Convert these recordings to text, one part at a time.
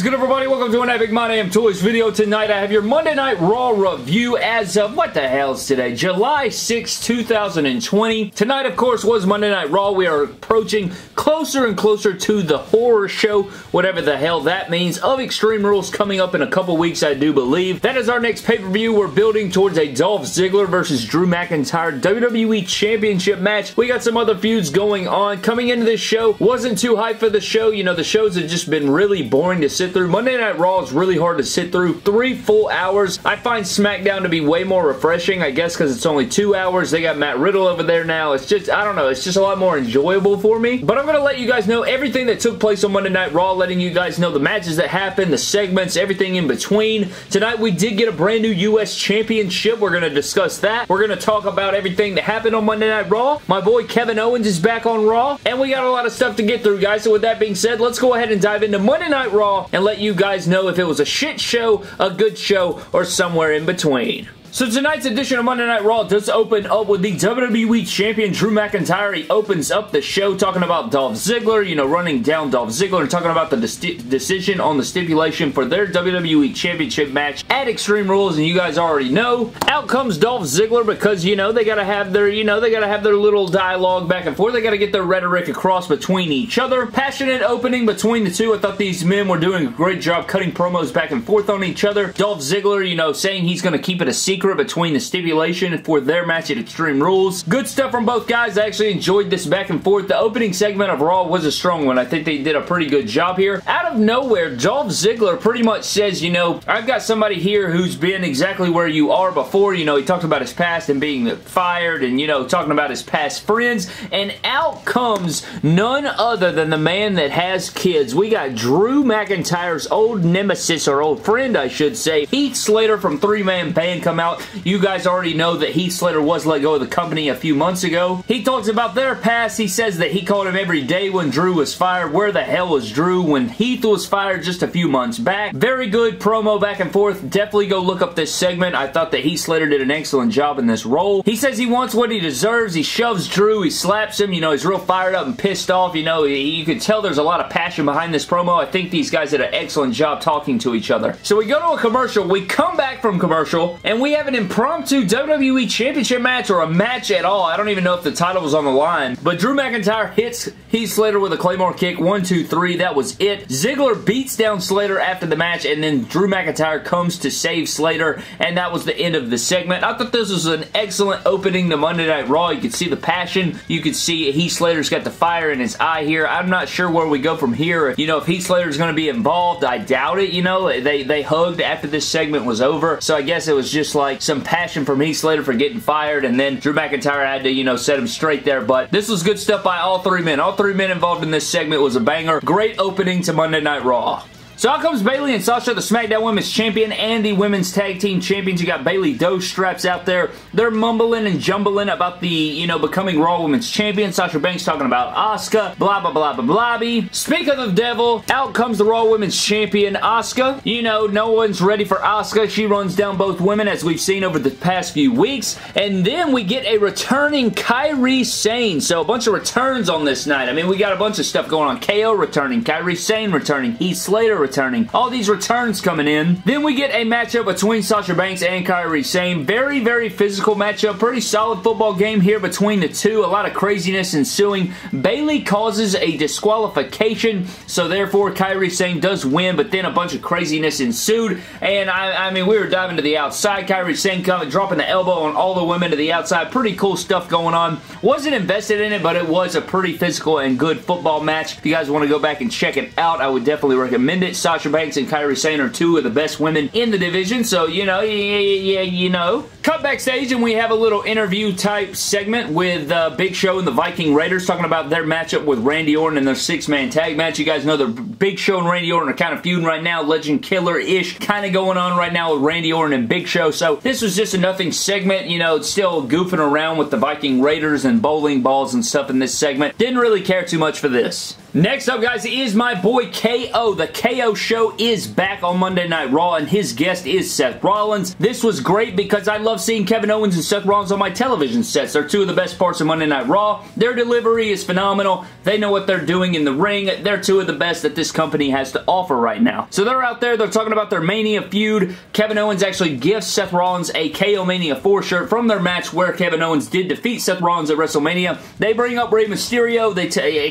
is good, everybody? Welcome to an Epic My Damn Toys video. Tonight, I have your Monday Night Raw review as of, what the hell is today? July 6, 2020. Tonight, of course, was Monday Night Raw. We are approaching closer and closer to the horror show, whatever the hell that means, of Extreme Rules coming up in a couple weeks, I do believe. That is our next pay-per-view. We're building towards a Dolph Ziggler versus Drew McIntyre WWE Championship match. We got some other feuds going on. Coming into this show, wasn't too hyped for the show. You know, the shows have just been really boring to sit through. Monday Night Raw is really hard to sit through. Three full hours. I find SmackDown to be way more refreshing, I guess because it's only two hours. They got Matt Riddle over there now. It's just, I don't know, it's just a lot more enjoyable for me. But I'm going to let you guys know everything that took place on Monday Night Raw, letting you guys know the matches that happened, the segments, everything in between. Tonight we did get a brand new U.S. Championship. We're going to discuss that. We're going to talk about everything that happened on Monday Night Raw. My boy Kevin Owens is back on Raw. And we got a lot of stuff to get through, guys. So with that being said, let's go ahead and dive into Monday Night Raw and let you guys know if it was a shit show, a good show, or somewhere in between. So tonight's edition of Monday Night Raw does open up with the WWE Champion Drew McIntyre. He opens up the show talking about Dolph Ziggler, you know, running down Dolph Ziggler and talking about the decision on the stipulation for their WWE Championship match at Extreme Rules, and you guys already know. Out comes Dolph Ziggler because, you know, they gotta have their, you know, they gotta have their little dialogue back and forth. They gotta get their rhetoric across between each other. Passionate opening between the two. I thought these men were doing a great job cutting promos back and forth on each other. Dolph Ziggler, you know, saying he's gonna keep it a secret secret between the stipulation for their match at Extreme Rules. Good stuff from both guys. I actually enjoyed this back and forth. The opening segment of Raw was a strong one. I think they did a pretty good job here. Out of nowhere, Dolph Ziggler pretty much says, you know, I've got somebody here who's been exactly where you are before. You know, he talked about his past and being fired and, you know, talking about his past friends. And out comes none other than the man that has kids. We got Drew McIntyre's old nemesis, or old friend, I should say, Heath Slater from Three Man Band come out You guys already know that Heath Slater was let go of the company a few months ago. He talks about their past. He says that he called him every day when Drew was fired. Where the hell was Drew when Heath was fired just a few months back? Very good promo back and forth. Definitely go look up this segment. I thought that Heath Slater did an excellent job in this role. He says he wants what he deserves. He shoves Drew. He slaps him. You know, he's real fired up and pissed off. You know, you can tell there's a lot of passion behind this promo. I think these guys did an excellent job talking to each other. So we go to a commercial. We come back from commercial, and we have an impromptu WWE Championship match or a match at all. I don't even know if the title was on the line. But Drew McIntyre hits Heath Slater with a Claymore kick. One, two, three. That was it. Ziggler beats down Slater after the match and then Drew McIntyre comes to save Slater and that was the end of the segment. I thought this was an excellent opening to Monday Night Raw. You could see the passion. You could see Heath Slater's got the fire in his eye here. I'm not sure where we go from here. You know, if Heath Slater's going to be involved, I doubt it. You know, they, they hugged after this segment was over. So I guess it was just like some passion from Heath Slater for getting fired, and then Drew McIntyre had to, you know, set him straight there. But this was good stuff by all three men. All three men involved in this segment was a banger. Great opening to Monday Night Raw. So out comes Bayley and Sasha, the SmackDown Women's Champion and the Women's Tag Team Champions. You got Bayley Doe straps out there. They're mumbling and jumbling about the, you know, becoming Raw Women's Champion. Sasha Banks talking about Asuka, blah, blah, blah, blah, blah. -blah. Speak of the devil, out comes the Raw Women's Champion, Asuka. You know, no one's ready for Asuka. She runs down both women, as we've seen over the past few weeks. And then we get a returning Kairi Sane. So a bunch of returns on this night. I mean, we got a bunch of stuff going on. KO returning, Kairi Sane returning, Heath Slater returning, returning. All these returns coming in. Then we get a matchup between Sasha Banks and Kairi Sane. Very, very physical matchup. Pretty solid football game here between the two. A lot of craziness ensuing. Bayley causes a disqualification, so therefore Kairi Sane does win, but then a bunch of craziness ensued. And I, I mean, we were diving to the outside. Kairi Sane coming, dropping the elbow on all the women to the outside. Pretty cool stuff going on. Wasn't invested in it, but it was a pretty physical and good football match. If you guys want to go back and check it out, I would definitely recommend it. Sasha Banks and Kairi Sane are two of the best women in the division, so, you know, yeah, yeah, you know. Cut backstage and we have a little interview type segment with uh, Big Show and the Viking Raiders talking about their matchup with Randy Orton and their six-man tag match. You guys know the Big Show and Randy Orton are kind of feuding right now. Legend Killer-ish kind of going on right now with Randy Orton and Big Show. So this was just a nothing segment. You know, still goofing around with the Viking Raiders and bowling balls and stuff in this segment. Didn't really care too much for this. Next up, guys, is my boy KO. The KO show is back on Monday Night Raw, and his guest is Seth Rollins. This was great because I love seeing Kevin Owens and Seth Rollins on my television sets. They're two of the best parts of Monday Night Raw. Their delivery is phenomenal. They know what they're doing in the ring. They're two of the best that this company has to offer right now. So they're out there. They're talking about their Mania feud. Kevin Owens actually gifts Seth Rollins a KO Mania 4 shirt from their match where Kevin Owens did defeat Seth Rollins at WrestleMania. They bring up Rey Mysterio. They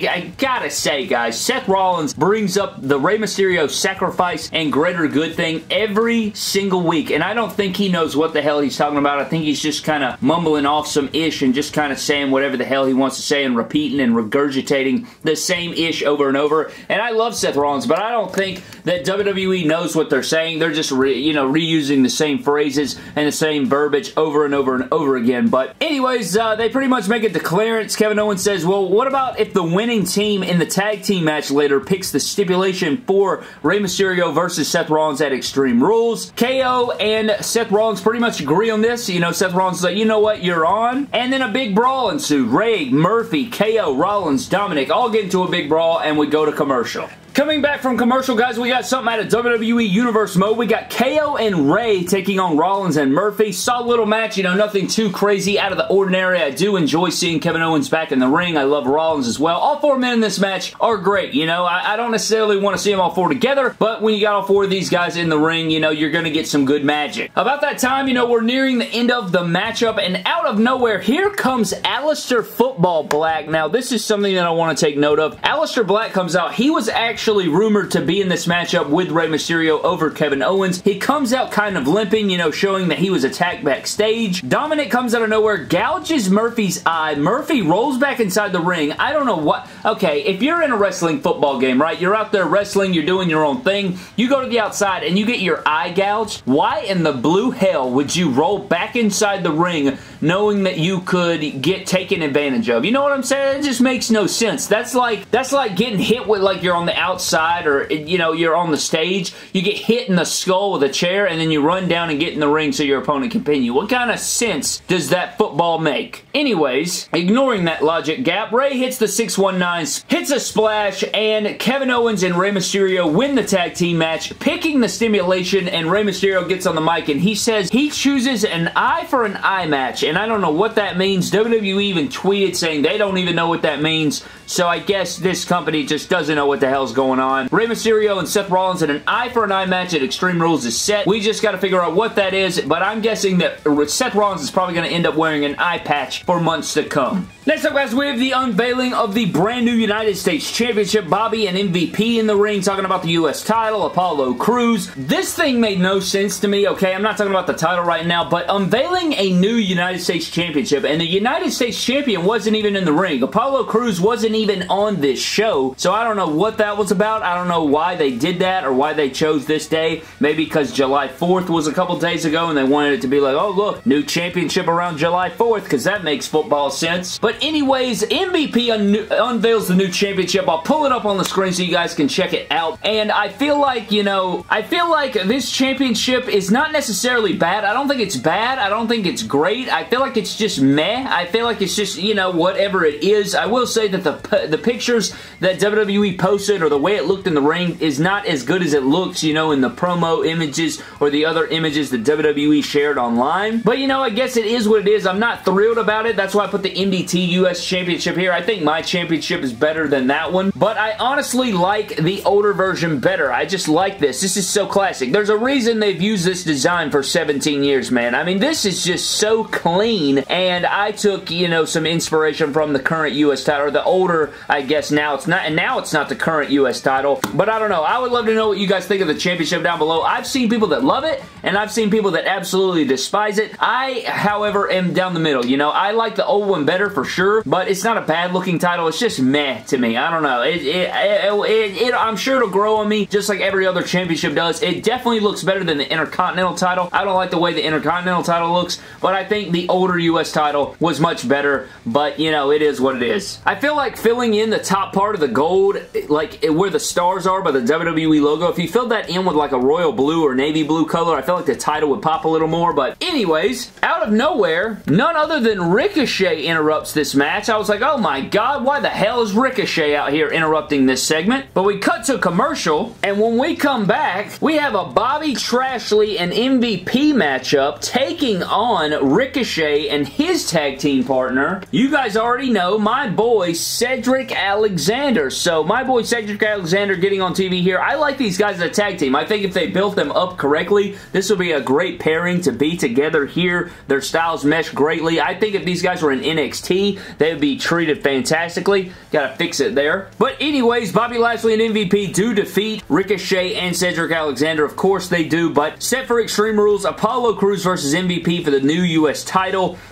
I gotta say, guys, Seth Rollins brings up the Rey Mysterio sacrifice and greater good thing every single week. And I don't think he knows what the hell he's talking about. I think he's just kind of mumbling off some ish and just kind of saying whatever the hell he wants to say and repeating and regurgitating the same ish over and over. And I love Seth Rollins, but I don't think that WWE knows what they're saying. They're just, you know, reusing the same phrases and the same verbiage over and over and over again. But anyways, uh, they pretty much make it to clearance. Kevin Owens says, well, what about if the winning team in the tag team match later picks the stipulation for Rey Mysterio versus Seth Rollins at Extreme Rules? KO and Seth Rollins pretty much agree on this. You know, Seth Rollins is like, you know what, you're on. And then a big brawl ensued. Rey, Murphy, KO, Rollins, Dominic all get into a big brawl and we go to commercial. Coming back from commercial, guys, we got something out of WWE Universe mode. We got KO and Rey taking on Rollins and Murphy. Solid little match, you know, nothing too crazy out of the ordinary. I do enjoy seeing Kevin Owens back in the ring. I love Rollins as well. All four men in this match are great, you know. I, I don't necessarily want to see them all four together, but when you got all four of these guys in the ring, you know, you're going to get some good magic. About that time, you know, we're nearing the end of the matchup, and out of nowhere, here comes Aleister Football Black. Now, this is something that I want to take note of. Aleister Black comes out. He was actually actually rumored to be in this matchup with Rey Mysterio over Kevin Owens. He comes out kind of limping, you know, showing that he was attacked backstage. Dominic comes out of nowhere, gouges Murphy's eye. Murphy rolls back inside the ring. I don't know what... Okay, if you're in a wrestling football game, right, you're out there wrestling, you're doing your own thing, you go to the outside and you get your eye gouged, why in the blue hell would you roll back inside the ring knowing that you could get taken advantage of? You know what I'm saying? It just makes no sense. That's like, that's like getting hit with like you're on the outside or, you know, you're on the stage, you get hit in the skull with a chair and then you run down and get in the ring so your opponent can pin you. What kind of sense does that football make? Anyways, ignoring that logic gap, Rey hits the 619, hits a splash, and Kevin Owens and Rey Mysterio win the tag team match, picking the stimulation, and Rey Mysterio gets on the mic and he says he chooses an eye for an eye match, and I don't know what that means. WWE even tweeted saying they don't even know what that means, so I guess this company just doesn't know what the hell's going on. Rey Mysterio and Seth Rollins in an eye for an eye match at Extreme Rules is set. We just got to figure out what that is, but I'm guessing that Seth Rollins is probably going to end up wearing an eye patch for months to come. Next up, guys, we have the unveiling of the brand new United States Championship. Bobby and MVP in the ring talking about the U.S. title, Apollo Crews. This thing made no sense to me, okay? I'm not talking about the title right now, but unveiling a new United States Championship, and the United States Champion wasn't even in the ring. Apollo Crews wasn't even on this show, so I don't know what that was about. I don't know why they did that or why they chose this day. Maybe because July 4th was a couple days ago and they wanted it to be like, oh, look, new championship around July 4th because that makes football sense. But anyways, MVP un unveils the new championship. I'll pull it up on the screen so you guys can check it out. And I feel like, you know, I feel like this championship is not necessarily bad. I don't think it's bad. I don't think it's great. I feel like it's just meh. I feel like it's just, you know, whatever it is. I will say that the, the pictures that WWE posted or the way it looked in the ring is not as good as it looks, you know, in the promo images or the other images that WWE shared online. But, you know, I guess it is what it is. I'm not thrilled about it. That's why I put the MDT US Championship here. I think my championship is better than that one, but I honestly like the older version better. I just like this. This is so classic. There's a reason they've used this design for 17 years, man. I mean, this is just so clean, and I took, you know, some inspiration from the current US title, or the older, I guess now it's not, and now it's not the current US title, but I don't know. I would love to know what you guys think of the championship down below. I've seen people that love it, and I've seen people that absolutely despise it. I, however, am down the middle. You know, I like the old one better for sure, but it's not a bad looking title. It's just meh to me. I don't know. It, it, it, it, I'm sure it'll grow on me just like every other championship does. It definitely looks better than the Intercontinental title. I don't like the way the Intercontinental title looks, but I think the older US title was much better, but you know, it is what it is. I feel like filling in the top part of the gold, like where the stars are by the WWE logo, if you filled that in with like a royal blue or navy blue color, I feel like the title would pop a little more, but anyways, out of nowhere, none other than Ricochet interrupts this match. I was like, oh my god, why the hell is Ricochet out here interrupting this segment? But we cut to commercial, and when we come back, we have a Bobby Lashley and MVP matchup taking on Ricochet and his tag team partner. You guys already know my boy Cedric Alexander. So my boy Cedric Alexander getting on TV here. I like these guys as a tag team. I think if they built them up correctly, this would be a great pairing to be together here. Their styles mesh greatly. I think if these guys were in NXT, they would be treated fantastically. Gotta fix it there. But anyways, Bobby Lashley and MVP do defeat Ricochet and Cedric Alexander. Of course they do, but set for Extreme Rules, Apollo Crews versus MVP for the new U.S. title.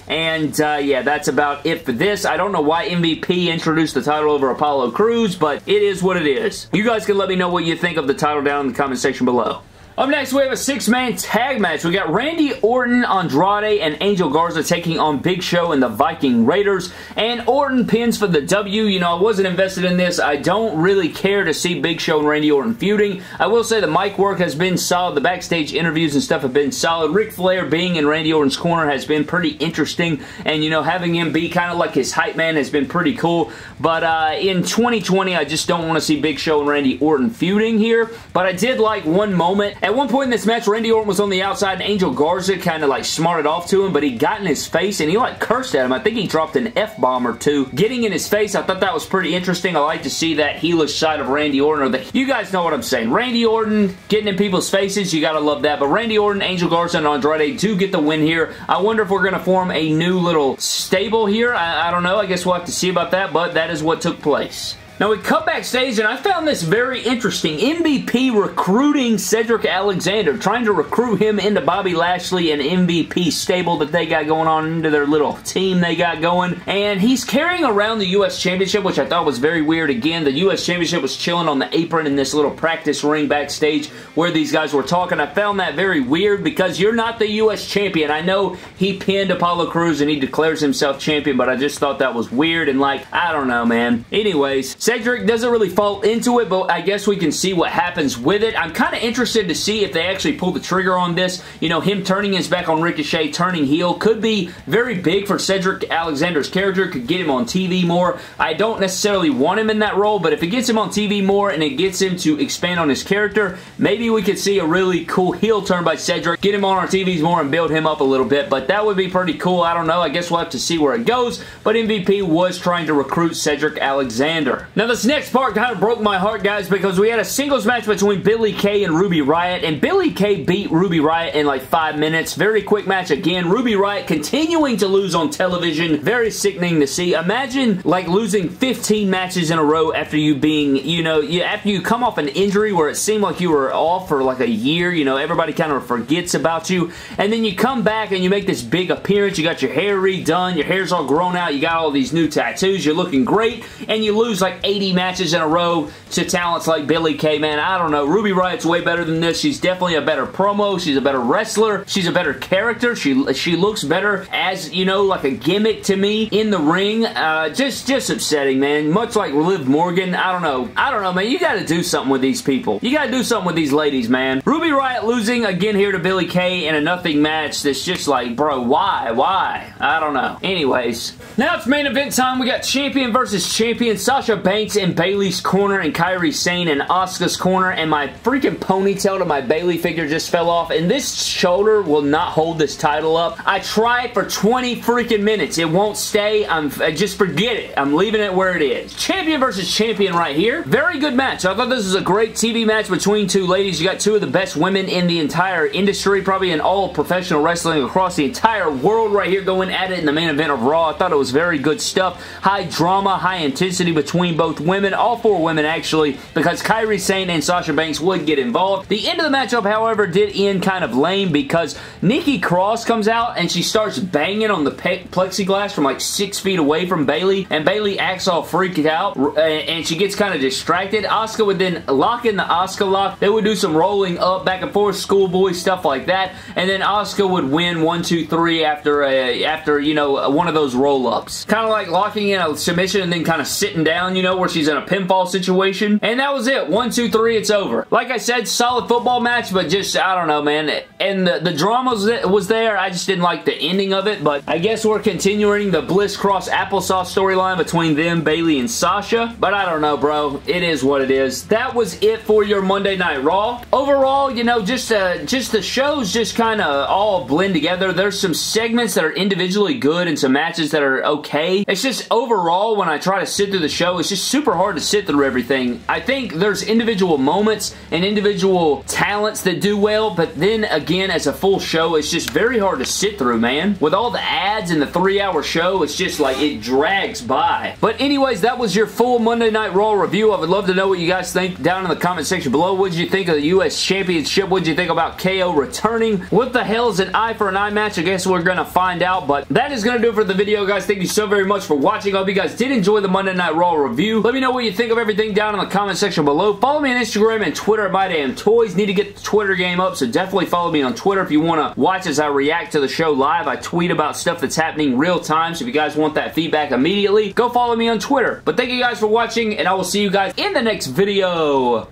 And uh, yeah, that's about it for this. I don't know why MVP introduced the title over Apollo Crews, but it is what it is. You guys can let me know what you think of the title down in the comment section below. Up next, we have a six-man tag match. We got Randy Orton, Andrade, and Angel Garza taking on Big Show and the Viking Raiders. And Orton pins for the W. You know, I wasn't invested in this. I don't really care to see Big Show and Randy Orton feuding. I will say the mic work has been solid. The backstage interviews and stuff have been solid. Ric Flair being in Randy Orton's corner has been pretty interesting. And, you know, having him be kind of like his hype man has been pretty cool. But uh, in 2020, I just don't want to see Big Show and Randy Orton feuding here. But I did like one moment at one point in this match, Randy Orton was on the outside and Angel Garza kind of like smarted off to him, but he got in his face and he like cursed at him. I think he dropped an F-bomb or two. Getting in his face, I thought that was pretty interesting. I like to see that heelish side of Randy Orton. Or the, you guys know what I'm saying. Randy Orton getting in people's faces, you gotta love that. But Randy Orton, Angel Garza, and Andrade do get the win here. I wonder if we're gonna form a new little stable here. I, I don't know. I guess we'll have to see about that, but that is what took place. Now we cut backstage and I found this very interesting. MVP recruiting Cedric Alexander, trying to recruit him into Bobby Lashley and MVP stable that they got going on into their little team they got going. And he's carrying around the U.S. Championship, which I thought was very weird. Again, the U.S. Championship was chilling on the apron in this little practice ring backstage where these guys were talking. I found that very weird because you're not the U.S. champion. I know he pinned Apollo Crews and he declares himself champion, but I just thought that was weird and like, I don't know, man. Anyways, Cedric doesn't really fall into it, but I guess we can see what happens with it. I'm kind of interested to see if they actually pull the trigger on this. You know, him turning his back on Ricochet, turning heel, could be very big for Cedric Alexander's character, could get him on TV more. I don't necessarily want him in that role, but if it gets him on TV more and it gets him to expand on his character, maybe we could see a really cool heel turn by Cedric, get him on our TVs more and build him up a little bit, but that would be pretty cool. I don't know. I guess we'll have to see where it goes, but MVP was trying to recruit Cedric Alexander. Now, this next part kind of broke my heart, guys, because we had a singles match between Billie Kay and Ruby Riott, and Billie Kay beat Ruby Riott in like five minutes. Very quick match again. Ruby Riott continuing to lose on television. Very sickening to see. Imagine like losing 15 matches in a row after you being, you know, you, after you come off an injury where it seemed like you were off for like a year, you know, everybody kind of forgets about you, and then you come back and you make this big appearance. You got your hair redone, your hair's all grown out, you got all these new tattoos, you're looking great, and you lose like 80 matches in a row to talents like Billie Kay, man. I don't know. Ruby Riott's way better than this. She's definitely a better promo. She's a better wrestler. She's a better character. She she looks better as, you know, like a gimmick to me in the ring. Uh, just, just upsetting, man. Much like Liv Morgan. I don't know. I don't know, man. You gotta do something with these people. You gotta do something with these ladies, man. Ruby Riott losing again here to Billie Kay in a nothing match that's just like, bro, why? Why? I don't know. Anyways, now it's main event time. We got champion versus champion. Sasha Banks and Bayley's corner and Kairi Sane and Asuka's corner and my freaking ponytail to my Bayley figure just fell off and this shoulder will not hold this title up. I tried for 20 freaking minutes. It won't stay. I'm Just forget it. I'm leaving it where it is. Champion versus champion right here. Very good match. I thought this was a great TV match between two ladies. You got two of the best women in the entire industry, probably in all professional wrestling across the entire world right here going at it in the main event of Raw. I thought it was very good stuff. High drama, high intensity between both women women, all four women actually, because Kairi Sane and Sasha Banks would get involved. The end of the matchup, however, did end kind of lame because Nikki Cross comes out and she starts banging on the plexiglass from like six feet away from Bayley, and Bayley acts all freaked out, and she gets kind of distracted. Asuka would then lock in the Asuka lock. They would do some rolling up, back and forth, schoolboy stuff like that, and then Asuka would win one, two, three after, a, after you know, one of those roll-ups. Kind of like locking in a submission and then kind of sitting down, you know, where she's in a pinfall situation. And that was it. One, two, three, it's over. Like I said, solid football match, but just, I don't know, man. And the, the drama was, was there. I just didn't like the ending of it, but I guess we're continuing the Bliss Cross Applesauce storyline between them, Bayley and Sasha. But I don't know, bro. It is what it is. That was it for your Monday Night Raw. Overall, you know, just uh, just the shows just kind of all blend together. There's some segments that are individually good and some matches that are okay. It's just overall, when I try to sit through the show, it's just super hard to sit through everything. I think there's individual moments and individual talents that do well, but then again, as a full show, it's just very hard to sit through, man. With all the ads and the three-hour show, it's just like it drags by. But anyways, that was your full Monday Night Raw review. I would love to know what you guys think down in the comment section below. What did you think of the U.S. Championship? What did you think about KO returning? What the hell is an eye for an eye match? I guess we're going to find out, but that is going to do it for the video, guys. Thank you so very much for watching. I hope you guys did enjoy the Monday Night Raw review. Let me know what you think of everything down in the comment section below. Follow me on Instagram and Twitter at MyDamnToys. Need to get the Twitter game up, so definitely follow me on Twitter if you want to watch as I react to the show live. I tweet about stuff that's happening real time, so if you guys want that feedback immediately, go follow me on Twitter. But thank you guys for watching, and I will see you guys in the next video.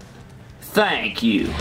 Thank you.